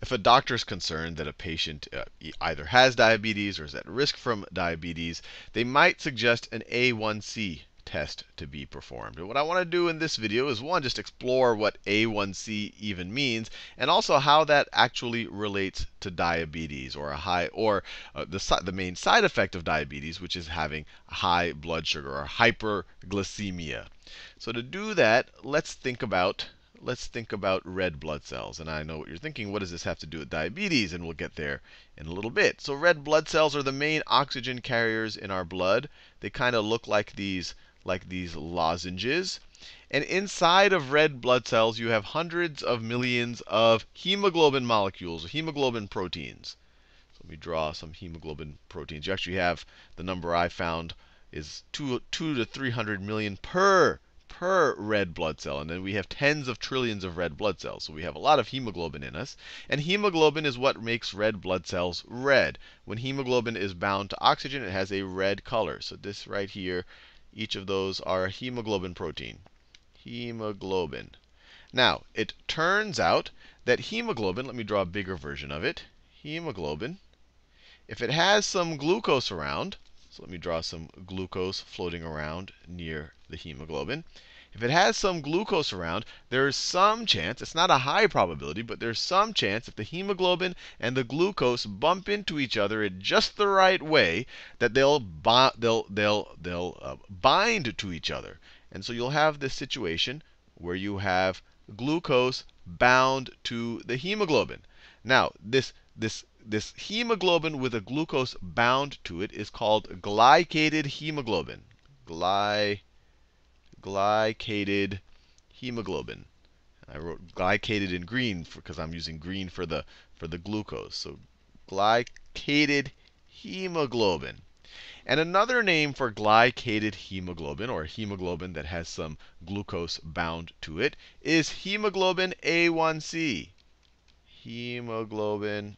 if a doctor is concerned that a patient uh, either has diabetes or is at risk from diabetes, they might suggest an A1C test to be performed. And what I want to do in this video is one, just explore what A1C even means, and also how that actually relates to diabetes or a high or uh, the the main side effect of diabetes, which is having high blood sugar or hyperglycemia. So to do that, let's think about let's think about red blood cells. And I know what you're thinking. What does this have to do with diabetes? And we'll get there in a little bit. So red blood cells are the main oxygen carriers in our blood. They kind of look like these like these lozenges. And inside of red blood cells, you have hundreds of millions of hemoglobin molecules, hemoglobin proteins. So let me draw some hemoglobin proteins. You actually have the number I found is two, two to 300 million per per red blood cell. And then we have tens of trillions of red blood cells. So we have a lot of hemoglobin in us. And hemoglobin is what makes red blood cells red. When hemoglobin is bound to oxygen, it has a red color. So this right here each of those are hemoglobin protein. Hemoglobin. Now, it turns out that hemoglobin, let me draw a bigger version of it. Hemoglobin, if it has some glucose around, so let me draw some glucose floating around near the hemoglobin. If it has some glucose around, there is some chance, it's not a high probability, but there's some chance if the hemoglobin and the glucose bump into each other in just the right way, that they'll, they'll, they'll, they'll uh, bind to each other. And so you'll have this situation where you have glucose bound to the hemoglobin. Now, this, this, this hemoglobin with a glucose bound to it is called glycated hemoglobin. Gly glycated hemoglobin. I wrote glycated in green because I'm using green for the for the glucose. So glycated hemoglobin. And another name for glycated hemoglobin, or hemoglobin that has some glucose bound to it, is hemoglobin A1C. Hemoglobin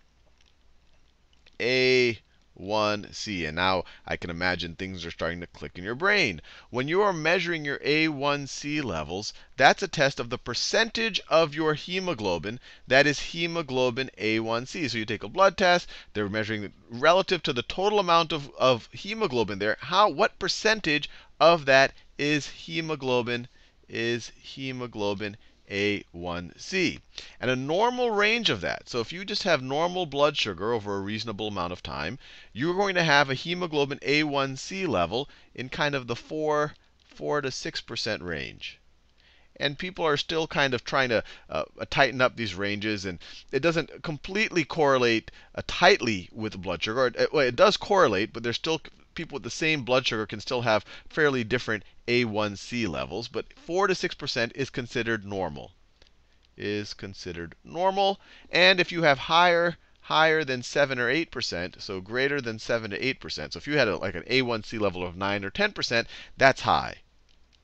A 1C. And now I can imagine things are starting to click in your brain. When you are measuring your A1C levels, that's a test of the percentage of your hemoglobin that is hemoglobin A1C. So you take a blood test, they're measuring relative to the total amount of, of hemoglobin there, how what percentage of that is hemoglobin is hemoglobin a1C. And a normal range of that, so if you just have normal blood sugar over a reasonable amount of time, you're going to have a hemoglobin A1C level in kind of the 4, 4 to 6% range. And people are still kind of trying to uh, tighten up these ranges, and it doesn't completely correlate uh, tightly with blood sugar. It, well, it does correlate, but there's still people with the same blood sugar can still have fairly different A1C levels. But 4 to 6% is considered normal. Is considered normal. And if you have higher higher than 7 or 8%, so greater than 7 to 8%. So if you had a, like an A1C level of 9 or 10%, that's high.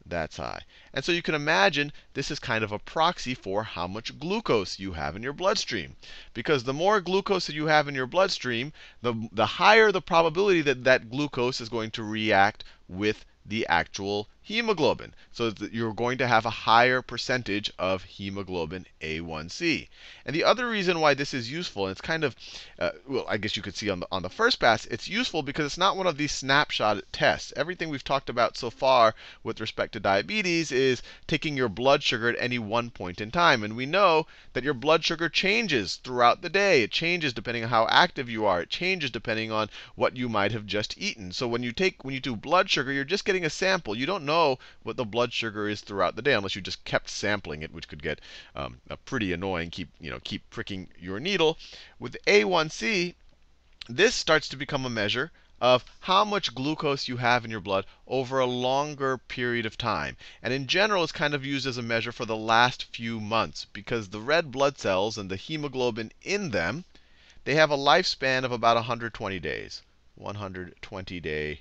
That's high. And so you can imagine this is kind of a proxy for how much glucose you have in your bloodstream. Because the more glucose that you have in your bloodstream, the, the higher the probability that that glucose is going to react with the actual hemoglobin. So that you're going to have a higher percentage of hemoglobin A1C. And the other reason why this is useful, and it's kind of, uh, well, I guess you could see on the, on the first pass, it's useful because it's not one of these snapshot tests. Everything we've talked about so far with respect to diabetes is taking your blood sugar at any one point in time. And we know that your blood sugar changes throughout the day. It changes depending on how active you are. It changes depending on what you might have just eaten. So when you take when you do blood sugar, you're just getting a sample. You don't know what the blood sugar is throughout the day unless you just kept sampling it, which could get um, pretty annoying. Keep you know keep pricking your needle. With A1C, this starts to become a measure of how much glucose you have in your blood over a longer period of time. And in general, it's kind of used as a measure for the last few months because the red blood cells and the hemoglobin in them, they have a lifespan of about 120 days. 120 day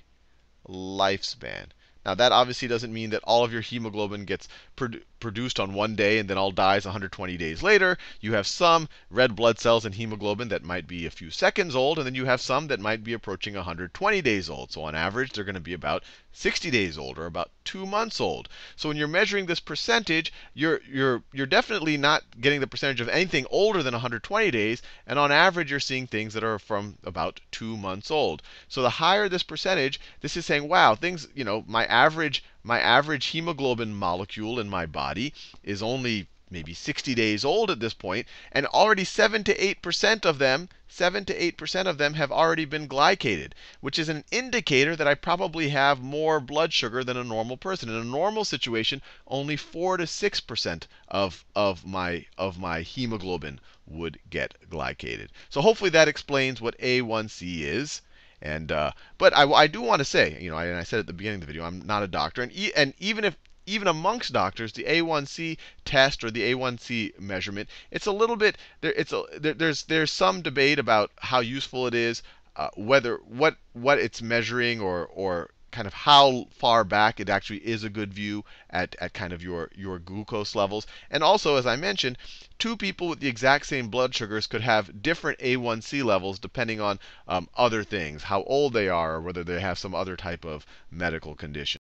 lifespan. Now, that obviously doesn't mean that all of your hemoglobin gets produ produced on one day and then all dies 120 days later. You have some red blood cells and hemoglobin that might be a few seconds old, and then you have some that might be approaching 120 days old. So on average, they're going to be about 60 days old or about two months old. So when you're measuring this percentage, you're, you're, you're definitely not getting the percentage of anything older than 120 days. And on average, you're seeing things that are from about two months old. So the higher this percentage, this is saying, wow, things, you know, my average, my average hemoglobin molecule in my body is only maybe 60 days old at this point, and already 7 to 8% of them, 7 to 8% of them have already been glycated, which is an indicator that I probably have more blood sugar than a normal person. In a normal situation, only 4 to 6% of, of, my, of my hemoglobin would get glycated. So hopefully that explains what A1C is. And uh, but I, I do want to say, you know, I, and I said at the beginning of the video, I'm not a doctor, and e and even if even amongst doctors, the A1C test or the A1C measurement, it's a little bit there. It's a there, there's there's some debate about how useful it is, uh, whether what what it's measuring or or kind of how far back it actually is a good view at, at kind of your, your glucose levels. And also, as I mentioned, two people with the exact same blood sugars could have different A1C levels depending on um, other things, how old they are, or whether they have some other type of medical condition.